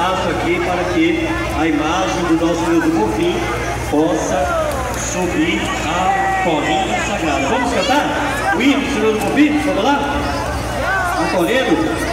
espaço aqui para que a imagem do nosso Deus do Bonfim possa subir a corrente sagrada. Vamos cantar? O hino do Senhor do Bonfim? Vamos lá? Acolhendo? colheiro?